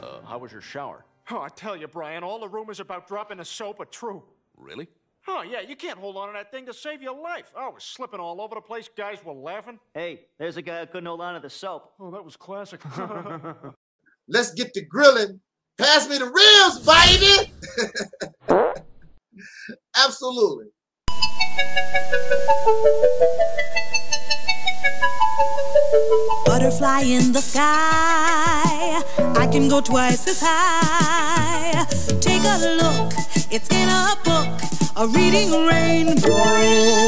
Uh, how was your shower? Oh, I tell you, Brian, all the rumors about dropping the soap are true. Really? Oh, yeah, you can't hold on to that thing to save your life. Oh, it was slipping all over the place. Guys were laughing. Hey, there's a guy who couldn't hold on to the soap. Oh, that was classic. Let's get to grilling. Pass me the ribs, baby. Absolutely. Butterfly in the sky. I can go twice as high. Take a look, it's in a book, a reading rainbow.